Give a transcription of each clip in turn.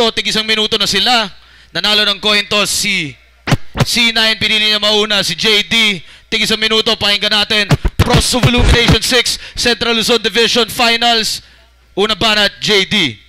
minuto, tig isang minuto na sila. Nanalo ng coin toss si C9, pinili niya mauna, si JD. Tig isang minuto, pakinggan natin. Cross of Illumination 6, Central Luzon Division Finals. Una banat, JD.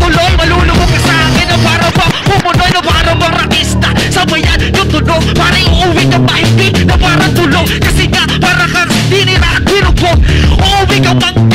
Tuloy tuloy malulubog ka sa akin Na para bang pumunoy na para bang rakista Sabayan yung tunog Para uuwi na mahigpit na para tulog Kasi nga para kang dinira at binubog Uuwi ka bang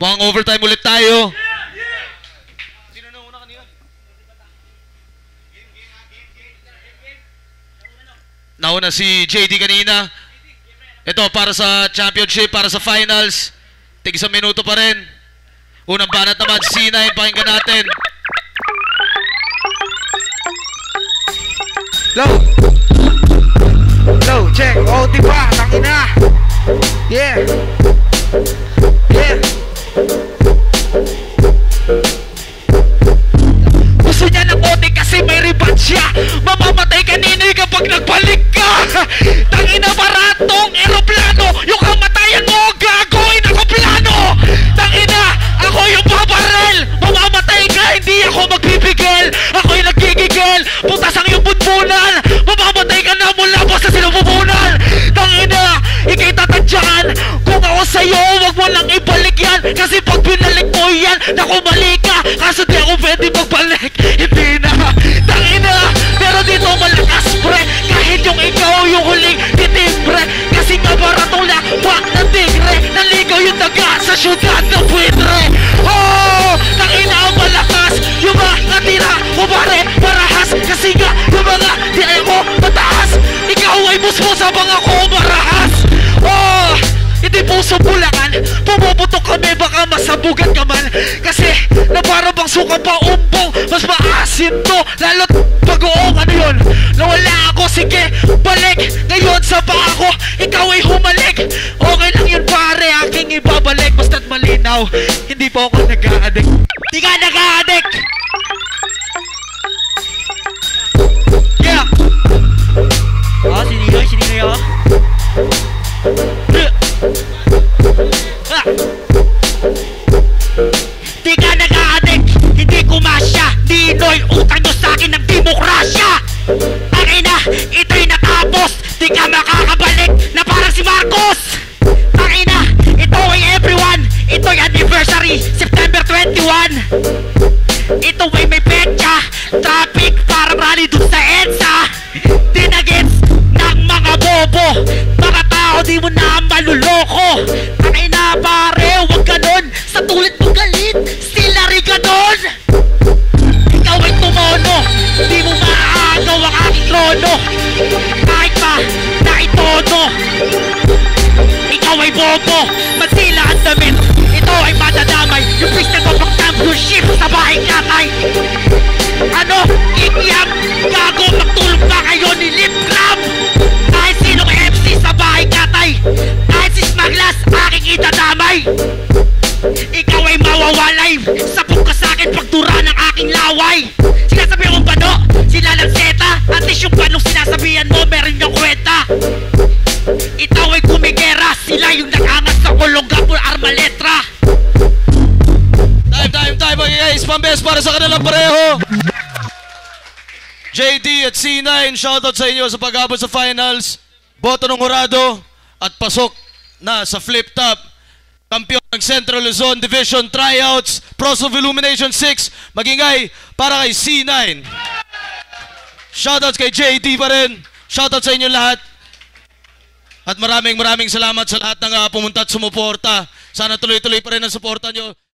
Pang overtime ulit tayo. Sino na una kanina? Nauna si JD kanina. Ito para sa championship, para sa finals. Tig isang minuto pa rin. Unang banat naman, C9. Pakinggan natin. Low! Low, check. Oh, diba? Tangina! Yeah! sa Bulacan Pumuputok kami baka masabugan ka man. Kasi na para bang suka pa umbong Mas maasin to. Lalo't pag-uong ano yun? Nawala ako sige balik. Ngayon sa pa ako ikaw ay humalik. Okay lang yun pare aking ibabalik Basta't malinaw. Hindi pa ako nag-aadik Di ka nag-aadik Yeah. Ah, sininoy, sininoy ako oh. ko Kahit pa na itodo Ikaw ay bobo Mansila ang damit. Ito ay madadamay. Yung pistan mo pang championship Sa bahay katay Ano? Ikiyam Gago magtulog na kayo ni Lip Club Kahit sinong MC sa bahay katay Kahit si Smaglas Aking itadamay. Ikaw ay mawawalay Sa pareho. JD at C9, shoutout sa inyo sa pag-abot sa finals. Boto ng Horado at pasok na sa flip top. Kampiyon ng Central Luzon Division Tryouts, Pros of Illumination 6, magingay para kay C9. Shoutouts kay JD pa rin. Shoutout sa inyo lahat. At maraming maraming salamat sa lahat ng ah, pumunta at sumuporta. Sana tuloy-tuloy pa rin ang suporta nyo.